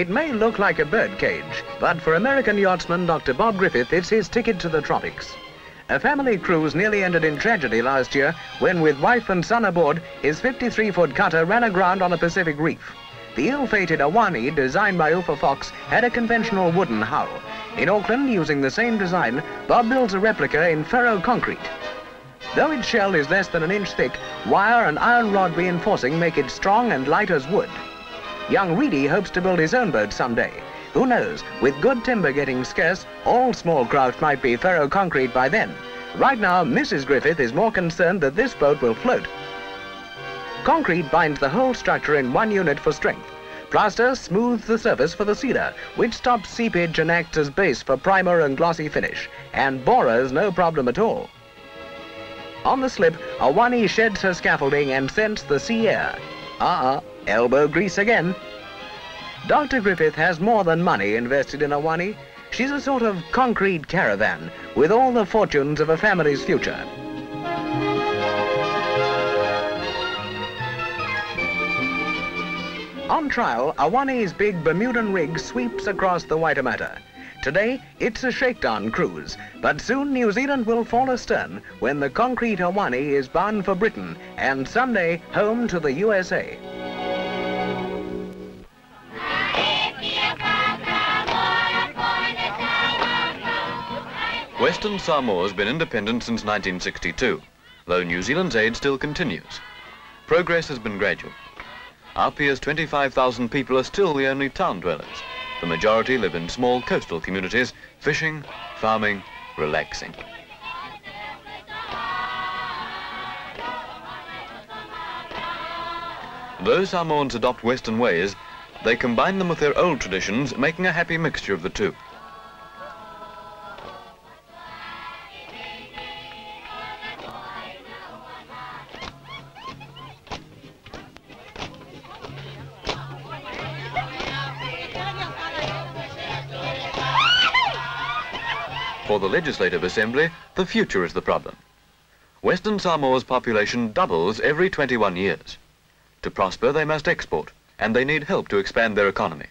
It may look like a birdcage, but for American yachtsman Dr. Bob Griffith, it's his ticket to the tropics. A family cruise nearly ended in tragedy last year when, with wife and son aboard, his 53-foot cutter ran aground on a Pacific reef. The ill-fated Awahnee, designed by Uffa Fox, had a conventional wooden hull. In Auckland, using the same design, Bob builds a replica in ferro concrete. Though its shell is less than an inch thick, wire and iron rod reinforcing make it strong and light as wood. Young Reedy hopes to build his own boat someday. Who knows, with good timber getting scarce, all small craft might be ferro concrete by then. Right now, Mrs. Griffith is more concerned that this boat will float. Concrete binds the whole structure in one unit for strength. Plaster smooths the surface for the cedar, which stops seepage and acts as base for primer and glossy finish. And borers no problem at all. On the slip, Awahnee sheds her scaffolding and scents the sea air. Uh-uh, elbow grease again. Dr. Griffith has more than money invested in Awahnee. She's a sort of concrete caravan with all the fortunes of a family's future. On trial, Awahnee's big Bermudan rig sweeps across the Waitemata. Today, it's a shakedown cruise, but soon New Zealand will fall astern when the concrete Awahnee is bound for Britain and someday home to the USA. Western Samoa has been independent since 1962, though New Zealand's aid still continues. Progress has been gradual. Apia's 25,000 people are still the only town dwellers. The majority live in small coastal communities, fishing, farming, relaxing. Though Samoans adopt Western ways, they combine them with their old traditions, making a happy mixture of the two. For the Legislative Assembly, the future is the problem. Western Samoa's population doubles every 21 years. To prosper, they must export, and they need help to expand their economy.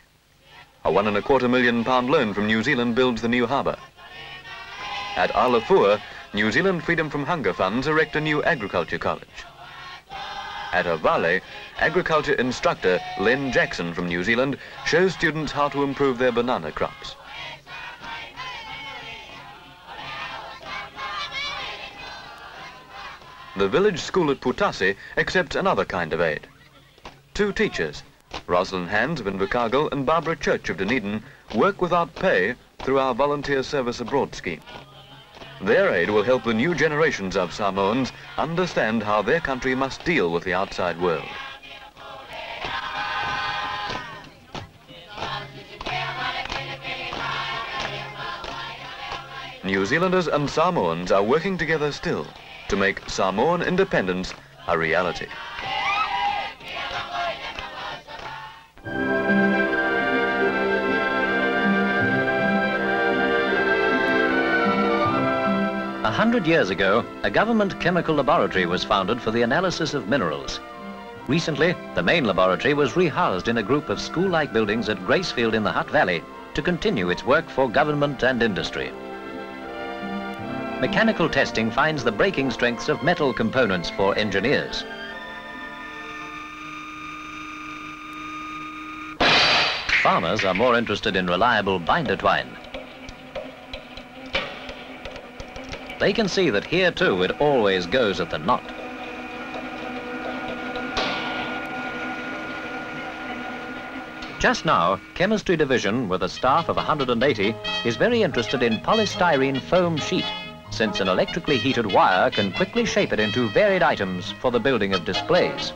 A one and a quarter million pound loan from New Zealand builds the new harbour. At Alafua, New Zealand Freedom from Hunger funds erect a new agriculture college. At Avale, agriculture instructor Len Jackson from New Zealand shows students how to improve their banana crops. The village school at Putasi accepts another kind of aid. Two teachers, Rosalind Hands of Invercargill and Barbara Church of Dunedin, work without pay through our volunteer service abroad scheme. Their aid will help the new generations of Samoans understand how their country must deal with the outside world. New Zealanders and Samoans are working together still to make Samoan independence a reality. A hundred years ago, a government chemical laboratory was founded for the analysis of minerals. Recently, the main laboratory was rehoused in a group of school-like buildings at Gracefield in the Hutt Valley to continue its work for government and industry. Mechanical testing finds the breaking strengths of metal components for engineers. Farmers are more interested in reliable binder twine. They can see that here too it always goes at the knot. Just now, Chemistry Division, with a staff of 180, is very interested in polystyrene foam sheet since an electrically heated wire can quickly shape it into varied items for the building of displays.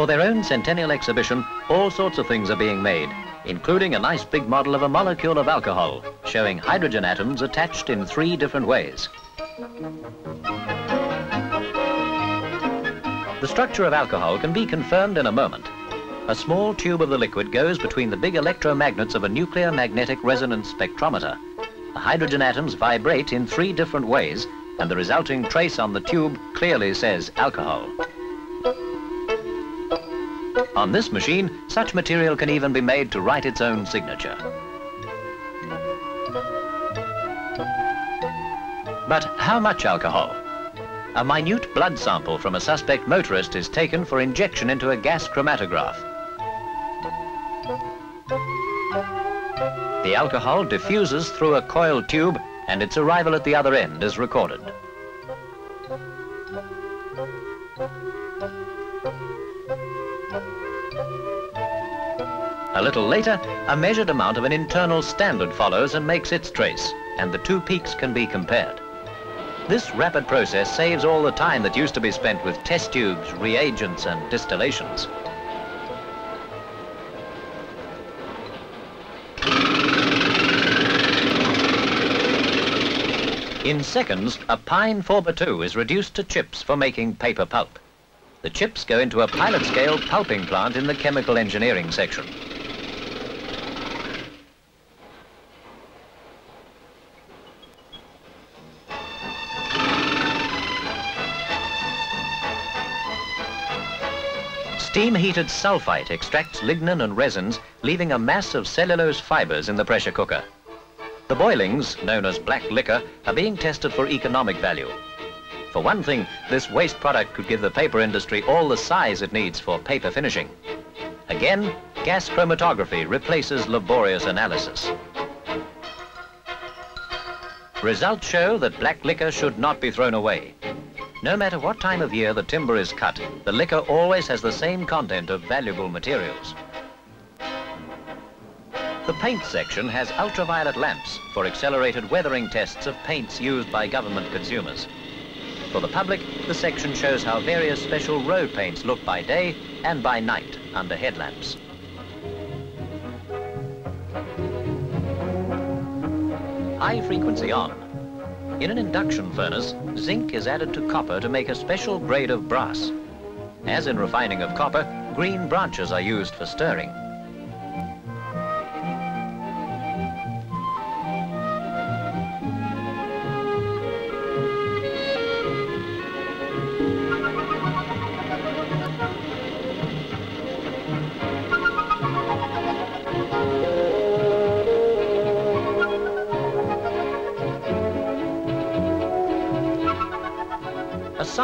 For their own centennial exhibition, all sorts of things are being made, including a nice big model of a molecule of alcohol, showing hydrogen atoms attached in three different ways. The structure of alcohol can be confirmed in a moment. A small tube of the liquid goes between the big electromagnets of a nuclear magnetic resonance spectrometer. The hydrogen atoms vibrate in three different ways, and the resulting trace on the tube clearly says alcohol. On this machine, such material can even be made to write its own signature. But how much alcohol? A minute blood sample from a suspect motorist is taken for injection into a gas chromatograph. The alcohol diffuses through a coiled tube and its arrival at the other end is recorded. A little later, a measured amount of an internal standard follows and makes its trace, and the two peaks can be compared. This rapid process saves all the time that used to be spent with test tubes, reagents and distillations. In seconds, a pine 4x2 is reduced to chips for making paper pulp. The chips go into a pilot-scale pulping plant in the chemical engineering section. Steam-heated sulfite extracts lignin and resins, leaving a mass of cellulose fibers in the pressure cooker. The boilings, known as black liquor, are being tested for economic value. For one thing, this waste product could give the paper industry all the size it needs for paper finishing. Again, gas chromatography replaces laborious analysis. Results show that black liquor should not be thrown away. No matter what time of year the timber is cut, the liquor always has the same content of valuable materials. The paint section has ultraviolet lamps for accelerated weathering tests of paints used by government consumers. For the public, the section shows how various special road paints look by day and by night under headlamps. High frequency on, in an induction furnace, zinc is added to copper to make a special grade of brass. As in refining of copper, green branches are used for stirring.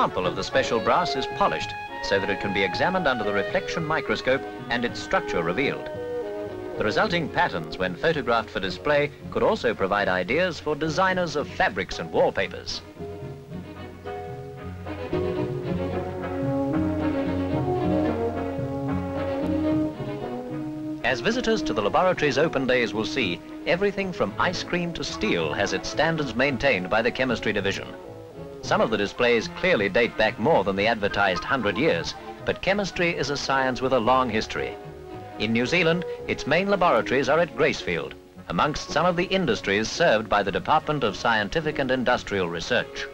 Sample of the special brass is polished so that it can be examined under the reflection microscope and its structure revealed. The resulting patterns, when photographed for display, could also provide ideas for designers of fabrics and wallpapers. As visitors to the laboratory's open days will see, everything from ice cream to steel has its standards maintained by the chemistry division. Some of the displays clearly date back more than the advertised 100 years, but chemistry is a science with a long history. In New Zealand, its main laboratories are at Gracefield, amongst some of the industries served by the Department of Scientific and Industrial Research.